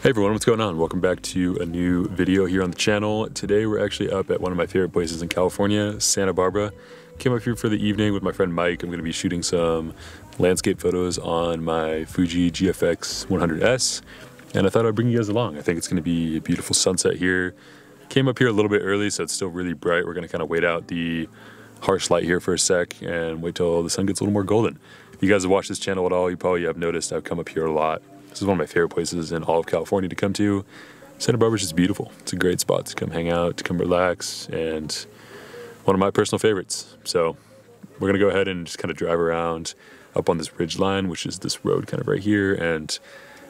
Hey everyone, what's going on? Welcome back to a new video here on the channel. Today we're actually up at one of my favorite places in California, Santa Barbara. Came up here for the evening with my friend Mike. I'm going to be shooting some landscape photos on my Fuji GFX 100S. And I thought I'd bring you guys along. I think it's going to be a beautiful sunset here. Came up here a little bit early, so it's still really bright. We're going to kind of wait out the harsh light here for a sec and wait till the sun gets a little more golden. If you guys have watched this channel at all, you probably have noticed I've come up here a lot. This is one of my favorite places in all of California to come to. Santa Barbara is just beautiful. It's a great spot to come hang out, to come relax, and one of my personal favorites. So we're gonna go ahead and just kind of drive around up on this ridge line, which is this road kind of right here, and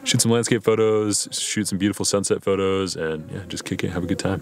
shoot some landscape photos, shoot some beautiful sunset photos, and yeah, just kick it, have a good time.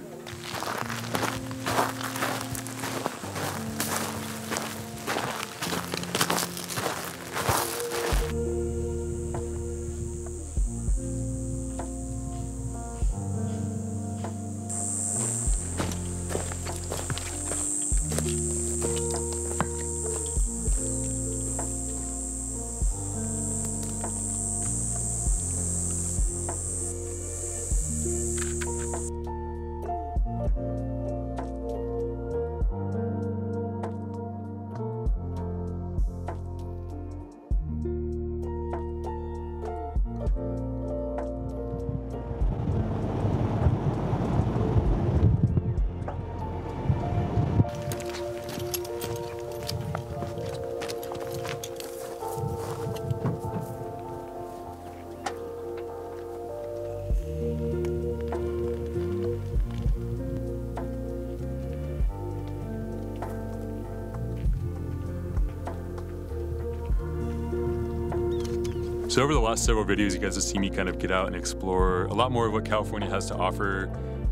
So over the last several videos, you guys have seen me kind of get out and explore a lot more of what California has to offer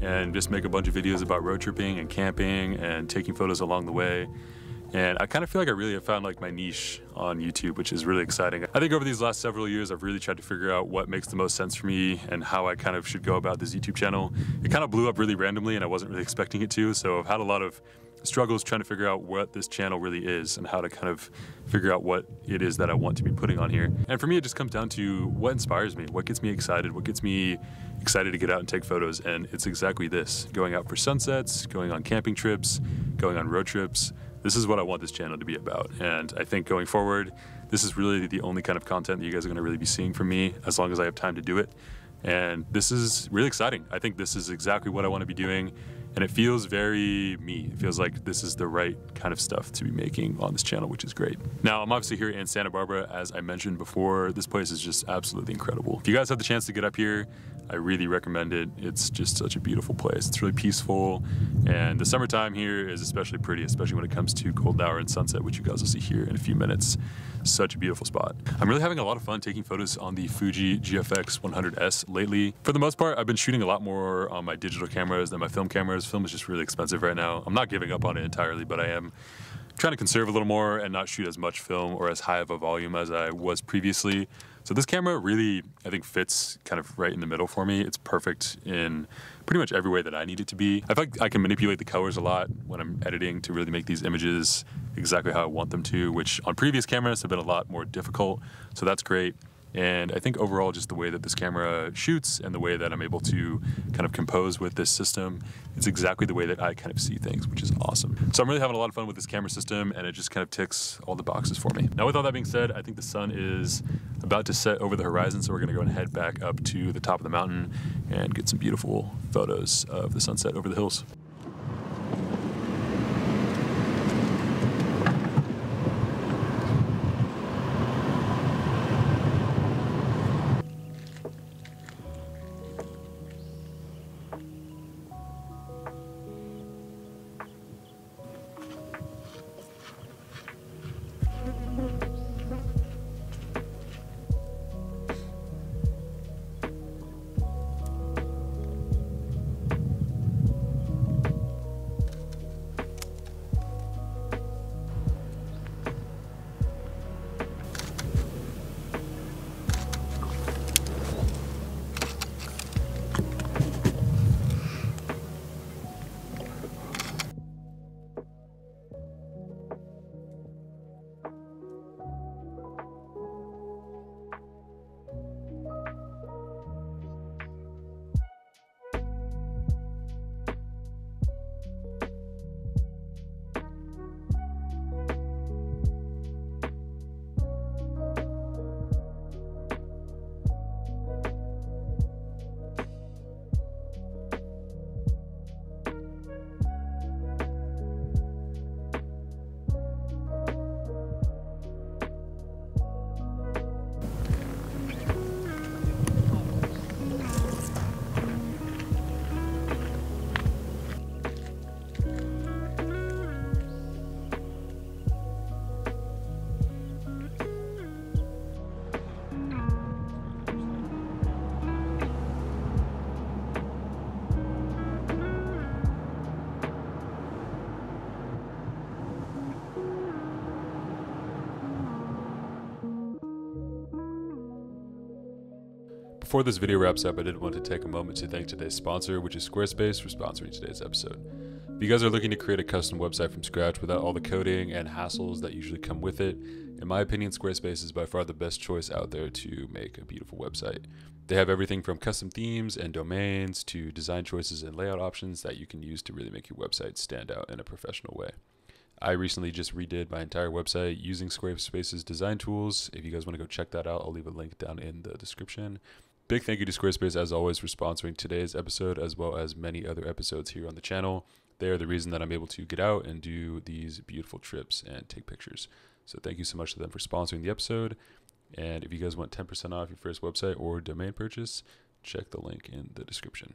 and just make a bunch of videos about road tripping and camping and taking photos along the way. And I kind of feel like I really have found like my niche on YouTube, which is really exciting. I think over these last several years, I've really tried to figure out what makes the most sense for me and how I kind of should go about this YouTube channel. It kind of blew up really randomly and I wasn't really expecting it to. So I've had a lot of struggles trying to figure out what this channel really is and how to kind of figure out what it is that I want to be putting on here. And for me, it just comes down to what inspires me, what gets me excited, what gets me excited to get out and take photos. And it's exactly this, going out for sunsets, going on camping trips, going on road trips. This is what I want this channel to be about. And I think going forward, this is really the only kind of content that you guys are gonna really be seeing from me as long as I have time to do it. And this is really exciting. I think this is exactly what I want to be doing and it feels very me. It feels like this is the right kind of stuff to be making on this channel, which is great. Now, I'm obviously here in Santa Barbara, as I mentioned before. This place is just absolutely incredible. If you guys have the chance to get up here, I really recommend it. It's just such a beautiful place. It's really peaceful, and the summertime here is especially pretty, especially when it comes to cold hour and sunset, which you guys will see here in a few minutes. Such a beautiful spot. I'm really having a lot of fun taking photos on the Fuji GFX 100S lately. For the most part, I've been shooting a lot more on my digital cameras than my film cameras. Film is just really expensive right now. I'm not giving up on it entirely, but I am trying to conserve a little more and not shoot as much film or as high of a volume as I was previously. So this camera really, I think, fits kind of right in the middle for me. It's perfect in pretty much every way that I need it to be. I feel like I can manipulate the colors a lot when I'm editing to really make these images exactly how I want them to, which on previous cameras have been a lot more difficult. So that's great. And I think overall, just the way that this camera shoots and the way that I'm able to kind of compose with this system, it's exactly the way that I kind of see things, which is awesome. So I'm really having a lot of fun with this camera system and it just kind of ticks all the boxes for me. Now with all that being said, I think the sun is about to set over the horizon, so we're gonna go and head back up to the top of the mountain and get some beautiful photos of the sunset over the hills. Before this video wraps up, I did want to take a moment to thank today's sponsor, which is Squarespace, for sponsoring today's episode. If you guys are looking to create a custom website from scratch without all the coding and hassles that usually come with it, in my opinion, Squarespace is by far the best choice out there to make a beautiful website. They have everything from custom themes and domains to design choices and layout options that you can use to really make your website stand out in a professional way. I recently just redid my entire website using Squarespace's design tools. If you guys want to go check that out, I'll leave a link down in the description. Big thank you to Squarespace, as always, for sponsoring today's episode as well as many other episodes here on the channel. They are the reason that I'm able to get out and do these beautiful trips and take pictures. So thank you so much to them for sponsoring the episode. And if you guys want 10% off your first website or domain purchase, check the link in the description.